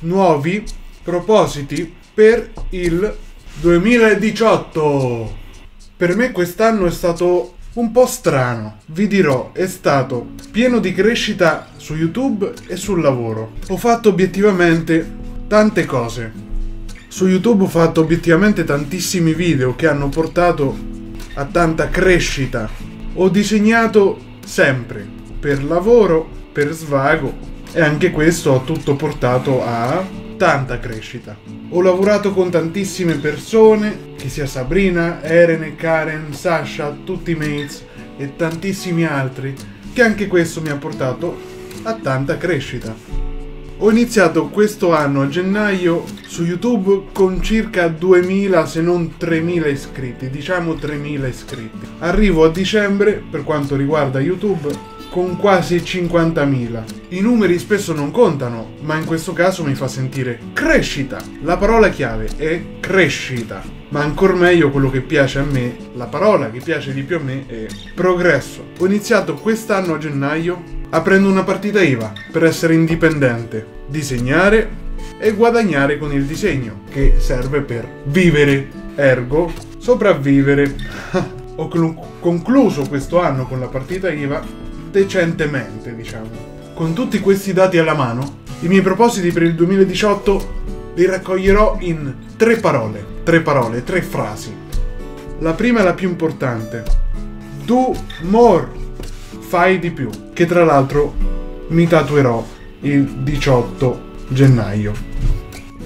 nuovi propositi per il 2018. Per me quest'anno è stato un po' strano, vi dirò, è stato pieno di crescita su YouTube e sul lavoro. Ho fatto obiettivamente tante cose. Su YouTube ho fatto obiettivamente tantissimi video che hanno portato a tanta crescita. Ho disegnato sempre per lavoro, per svago e anche questo ha tutto portato a tanta crescita. Ho lavorato con tantissime persone, che sia Sabrina, Eren, Karen, Sasha, tutti i mates e tantissimi altri, che anche questo mi ha portato a tanta crescita. Ho iniziato questo anno a gennaio su YouTube con circa 2000 se non 3000 iscritti, diciamo 3000 iscritti. Arrivo a dicembre per quanto riguarda YouTube con quasi 50.000. I numeri spesso non contano, ma in questo caso mi fa sentire crescita. La parola chiave è crescita. Ma ancora meglio quello che piace a me, la parola che piace di più a me è progresso. Ho iniziato quest'anno a gennaio aprendo una partita IVA per essere indipendente, disegnare e guadagnare con il disegno, che serve per vivere, ergo sopravvivere. Ho concluso questo anno con la partita IVA decentemente, diciamo. Con tutti questi dati alla mano, i miei propositi per il 2018 li raccoglierò in tre parole, tre parole, tre frasi. La prima è la più importante. Do more. Fai di più. Che tra l'altro mi tatuerò il 18 gennaio.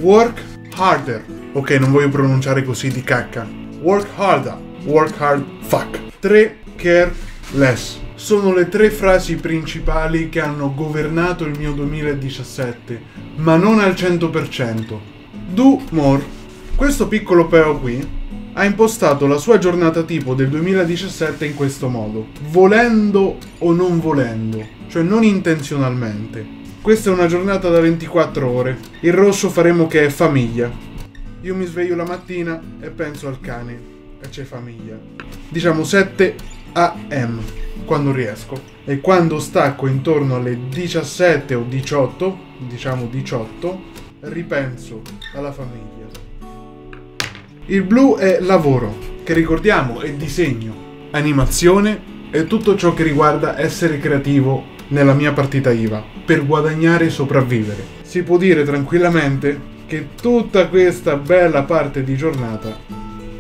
Work harder. Ok, non voglio pronunciare così di cacca. Work harder. Work hard. Fuck. 3. Care less sono le tre frasi principali che hanno governato il mio 2017, ma non al 100%. Do more. Questo piccolo peo qui ha impostato la sua giornata tipo del 2017 in questo modo, volendo o non volendo, cioè non intenzionalmente. Questa è una giornata da 24 ore. Il rosso faremo che è famiglia. Io mi sveglio la mattina e penso al cane e c'è famiglia. Diciamo 7 am quando riesco e quando stacco intorno alle 17 o 18, diciamo 18, ripenso alla famiglia. Il blu è lavoro, che ricordiamo è disegno, animazione e tutto ciò che riguarda essere creativo nella mia partita IVA per guadagnare e sopravvivere. Si può dire tranquillamente che tutta questa bella parte di giornata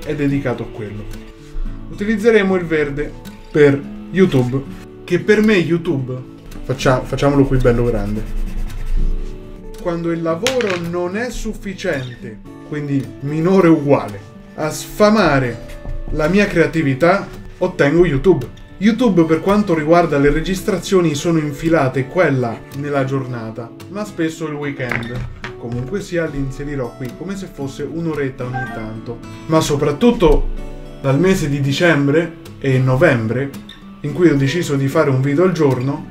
è dedicato a quello. Utilizzeremo il verde per YouTube, che per me YouTube, faccia, facciamolo qui bello grande, quando il lavoro non è sufficiente, quindi minore uguale, a sfamare la mia creatività, ottengo YouTube. YouTube per quanto riguarda le registrazioni sono infilate quella nella giornata, ma spesso il weekend. Comunque sia li inserirò qui come se fosse un'oretta ogni tanto. Ma soprattutto dal mese di dicembre e novembre in cui ho deciso di fare un video al giorno,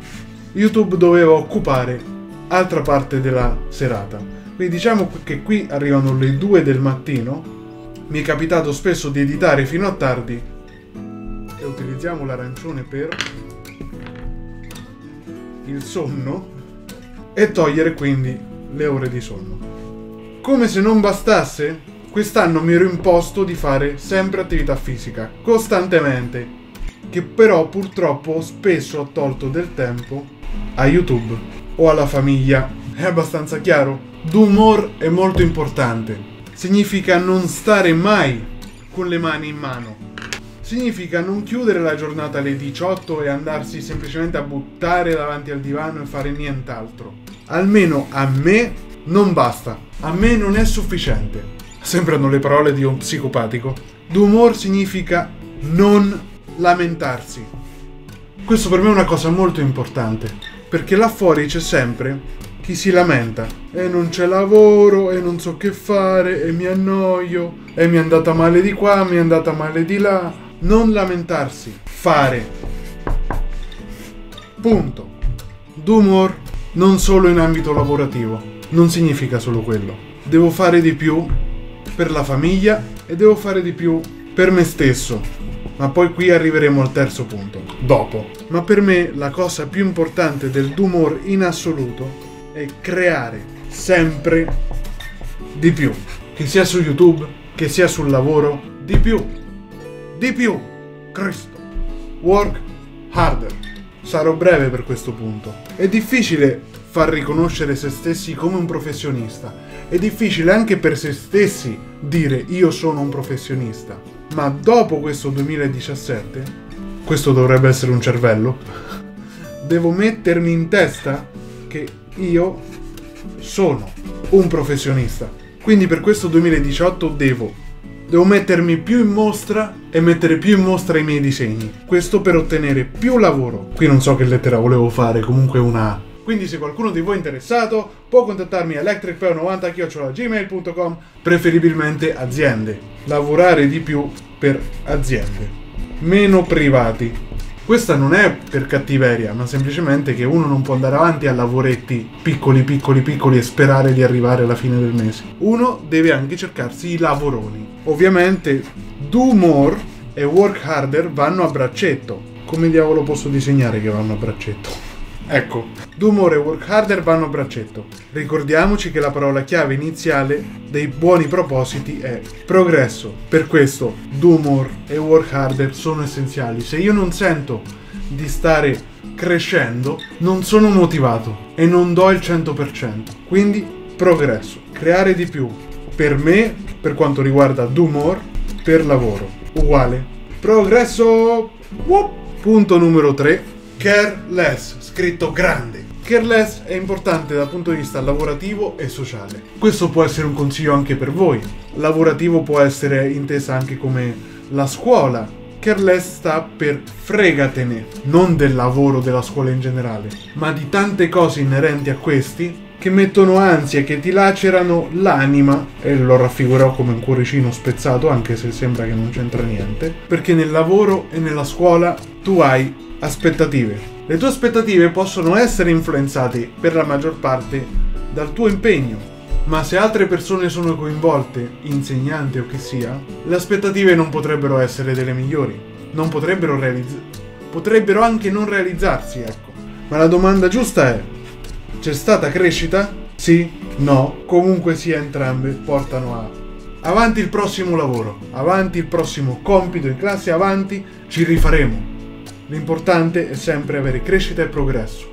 YouTube doveva occupare altra parte della serata. Quindi diciamo che qui arrivano le 2 del mattino, mi è capitato spesso di editare fino a tardi e utilizziamo l'arancione per il sonno e togliere quindi le ore di sonno. Come se non bastasse, quest'anno mi ero imposto di fare sempre attività fisica, costantemente, che però purtroppo spesso ho tolto del tempo a YouTube o alla famiglia. È abbastanza chiaro? D'umor è molto importante. Significa non stare mai con le mani in mano. Significa non chiudere la giornata alle 18 e andarsi semplicemente a buttare davanti al divano e fare nient'altro. Almeno a me non basta. A me non è sufficiente. Sembrano le parole di un psicopatico. D'umor significa non lamentarsi. Questo per me è una cosa molto importante, perché là fuori c'è sempre chi si lamenta e non c'è lavoro e non so che fare e mi annoio e mi è andata male di qua, mi è andata male di là. Non lamentarsi, fare. Punto. D'umor non solo in ambito lavorativo, non significa solo quello. Devo fare di più per la famiglia e devo fare di più per me stesso, ma poi qui arriveremo al terzo punto, dopo. Ma per me la cosa più importante del Dumor in assoluto è creare sempre di più. Che sia su YouTube, che sia sul lavoro, di più. Di più. Cristo. Work harder. Sarò breve per questo punto. È difficile far riconoscere se stessi come un professionista. È difficile anche per se stessi dire io sono un professionista. Ma dopo questo 2017, questo dovrebbe essere un cervello, devo mettermi in testa che io sono un professionista. Quindi per questo 2018 devo Devo mettermi più in mostra e mettere più in mostra i miei disegni. Questo per ottenere più lavoro. Qui non so che lettera volevo fare, comunque una A. Quindi se qualcuno di voi è interessato può contattarmi a electricpeo90-gmail.com preferibilmente aziende. Lavorare di più per aziende. Meno privati. Questa non è per cattiveria, ma semplicemente che uno non può andare avanti a lavoretti piccoli, piccoli, piccoli e sperare di arrivare alla fine del mese. Uno deve anche cercarsi i lavoroni. Ovviamente, do more e work harder vanno a braccetto. Come diavolo posso disegnare che vanno a braccetto? Ecco, do more e work harder vanno a braccetto. Ricordiamoci che la parola chiave iniziale dei buoni propositi è progresso. Per questo do more e work harder sono essenziali. Se io non sento di stare crescendo, non sono motivato e non do il 100%. Quindi progresso, creare di più. Per me, per quanto riguarda do more, per lavoro, uguale progresso. Punto numero 3 Careless, scritto grande. Careless è importante dal punto di vista lavorativo e sociale. Questo può essere un consiglio anche per voi. Lavorativo può essere intesa anche come la scuola. Careless sta per fregatene, non del lavoro della scuola in generale, ma di tante cose inerenti a questi che mettono ansia, che ti lacerano l'anima, e lo raffigurerò come un cuoricino spezzato, anche se sembra che non c'entra niente, perché nel lavoro e nella scuola tu hai Aspettative. Le tue aspettative possono essere influenzate per la maggior parte dal tuo impegno, ma se altre persone sono coinvolte, insegnanti o che sia, le aspettative non potrebbero essere delle migliori, non potrebbero realizzare, potrebbero anche non realizzarsi, ecco. Ma la domanda giusta è, c'è stata crescita? Sì? No? Comunque sia entrambe portano a avanti il prossimo lavoro, avanti il prossimo compito in classe, avanti, ci rifaremo. L'importante è sempre avere crescita e progresso.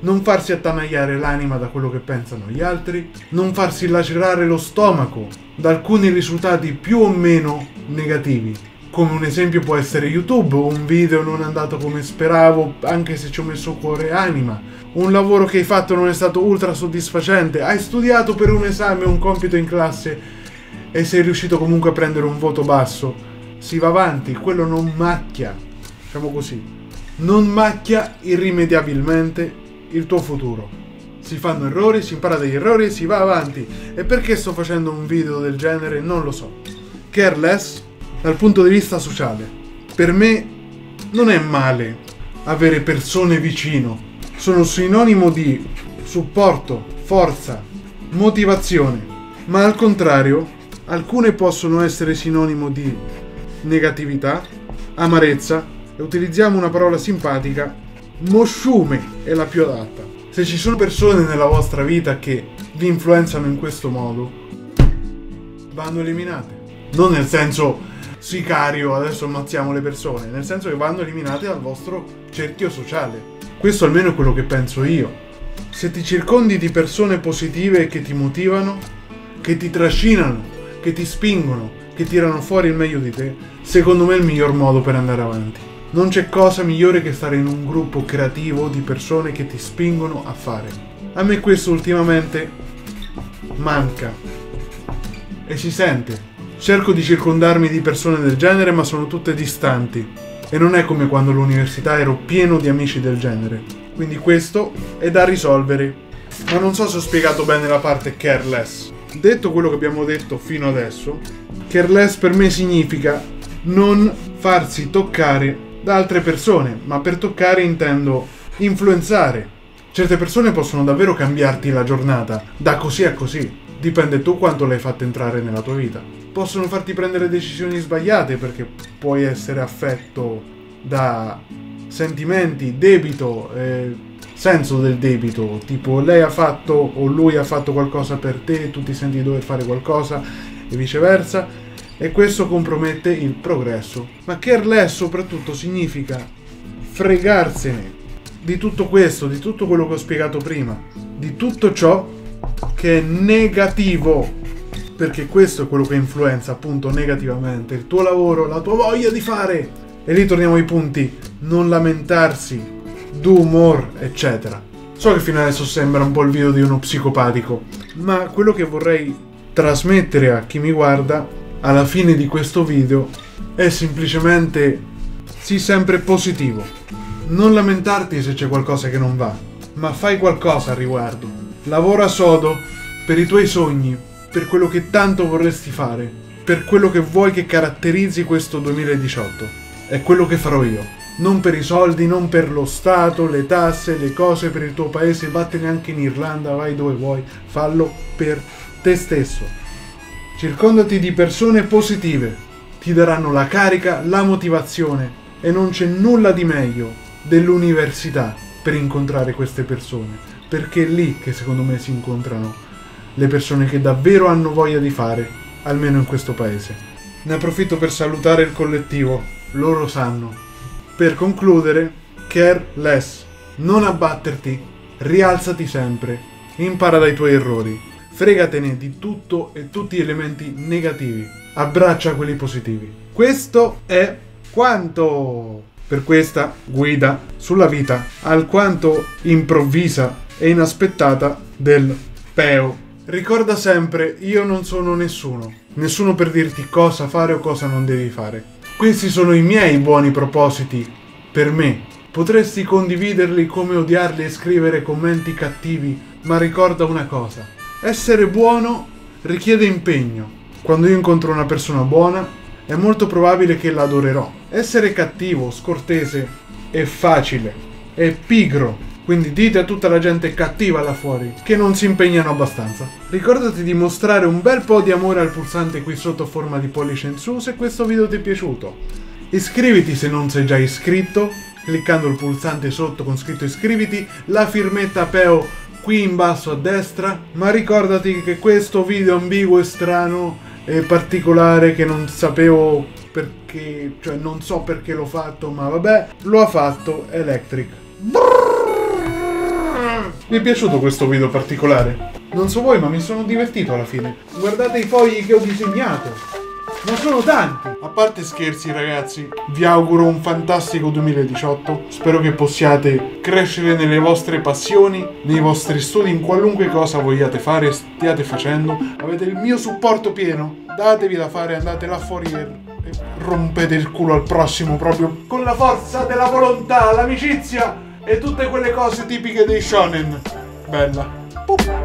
Non farsi attanagliare l'anima da quello che pensano gli altri, non farsi lacerare lo stomaco da alcuni risultati più o meno negativi. Come un esempio può essere YouTube, un video non è andato come speravo, anche se ci ho messo cuore e anima. Un lavoro che hai fatto non è stato ultra soddisfacente, hai studiato per un esame un compito in classe e sei riuscito comunque a prendere un voto basso. Si va avanti, quello non macchia diciamo così, non macchia irrimediabilmente il tuo futuro. Si fanno errori, si impara dagli errori e si va avanti. E perché sto facendo un video del genere non lo so. Careless dal punto di vista sociale. Per me non è male avere persone vicino. Sono sinonimo di supporto, forza, motivazione. Ma al contrario, alcune possono essere sinonimo di negatività, amarezza, e utilizziamo una parola simpatica, mosciume è la più adatta. Se ci sono persone nella vostra vita che vi influenzano in questo modo, vanno eliminate. Non nel senso sicario, adesso ammazziamo le persone, nel senso che vanno eliminate dal vostro cerchio sociale. Questo almeno è quello che penso io. Se ti circondi di persone positive che ti motivano, che ti trascinano, che ti spingono, che tirano fuori il meglio di te, secondo me è il miglior modo per andare avanti. Non c'è cosa migliore che stare in un gruppo creativo di persone che ti spingono a fare. A me questo ultimamente manca. E si sente. Cerco di circondarmi di persone del genere, ma sono tutte distanti. E non è come quando all'università ero pieno di amici del genere. Quindi questo è da risolvere. Ma non so se ho spiegato bene la parte careless. Detto quello che abbiamo detto fino adesso, careless per me significa non farsi toccare da altre persone, ma per toccare intendo influenzare. Certe persone possono davvero cambiarti la giornata, da così a così. Dipende tu quanto l'hai fatta entrare nella tua vita. Possono farti prendere decisioni sbagliate perché puoi essere affetto da sentimenti, debito, eh, senso del debito, tipo lei ha fatto o lui ha fatto qualcosa per te, tu ti senti dover fare qualcosa e viceversa, e questo compromette il progresso. Ma careless soprattutto significa fregarsene di tutto questo, di tutto quello che ho spiegato prima, di tutto ciò che è negativo perché questo è quello che influenza appunto negativamente il tuo lavoro, la tua voglia di fare. E lì torniamo ai punti, non lamentarsi, do more, eccetera. So che fino adesso sembra un po' il video di uno psicopatico, ma quello che vorrei trasmettere a chi mi guarda alla fine di questo video è semplicemente sii sempre positivo. Non lamentarti se c'è qualcosa che non va, ma fai qualcosa al riguardo. Lavora sodo per i tuoi sogni, per quello che tanto vorresti fare, per quello che vuoi che caratterizzi questo 2018. È quello che farò io. Non per i soldi, non per lo Stato, le tasse, le cose per il tuo paese, vattene anche in Irlanda, vai dove vuoi, fallo per te stesso. Circondati di persone positive, ti daranno la carica, la motivazione e non c'è nulla di meglio dell'università per incontrare queste persone, perché è lì che secondo me si incontrano le persone che davvero hanno voglia di fare, almeno in questo paese. Ne approfitto per salutare il collettivo, loro sanno. Per concludere, care less, non abbatterti, rialzati sempre, impara dai tuoi errori, fregatene di tutto e tutti gli elementi negativi, abbraccia quelli positivi. Questo è quanto per questa guida sulla vita alquanto improvvisa e inaspettata del Peo. Ricorda sempre, io non sono nessuno. Nessuno per dirti cosa fare o cosa non devi fare. Questi sono i miei buoni propositi per me. Potresti condividerli come odiarli e scrivere commenti cattivi, ma ricorda una cosa. Essere buono richiede impegno. Quando io incontro una persona buona, è molto probabile che la adorerò. Essere cattivo, scortese, è facile, è pigro, quindi dite a tutta la gente cattiva là fuori che non si impegnano abbastanza. Ricordati di mostrare un bel po' di amore al pulsante qui sotto forma di pollice in su se questo video ti è piaciuto. Iscriviti se non sei già iscritto, cliccando il pulsante sotto con scritto iscriviti, la firmetta Peo qui in basso a destra, ma ricordati che questo video ambiguo e strano e particolare che non sapevo perché, cioè non so perché l'ho fatto, ma vabbè, lo ha fatto Electric. Mi è piaciuto questo video particolare. Non so voi, ma mi sono divertito alla fine. Guardate i fogli che ho disegnato. Ma sono tanti! A parte scherzi ragazzi, vi auguro un fantastico 2018. Spero che possiate crescere nelle vostre passioni, nei vostri studi, in qualunque cosa vogliate fare, stiate facendo. Avete il mio supporto pieno. Datevi da fare, andate là fuori e rompete il culo al prossimo proprio con la forza della volontà, l'amicizia e tutte quelle cose tipiche dei shonen. Bella. Pup.